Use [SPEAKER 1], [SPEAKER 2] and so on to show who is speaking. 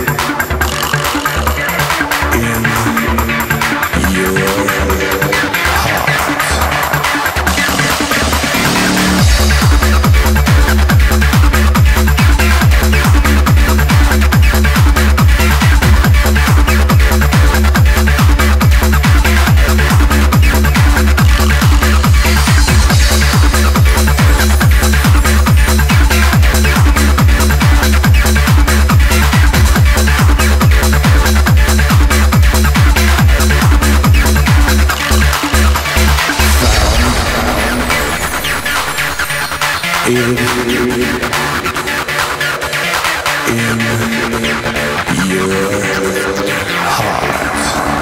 [SPEAKER 1] Yeah. In your heart.